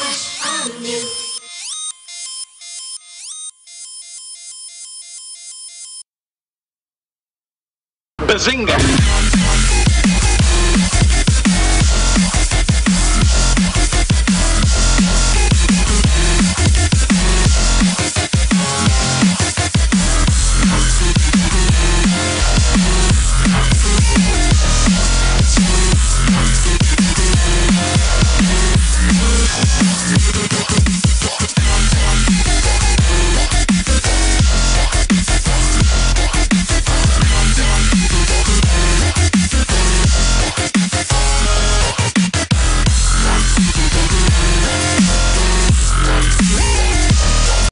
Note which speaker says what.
Speaker 1: on you. Bazinga!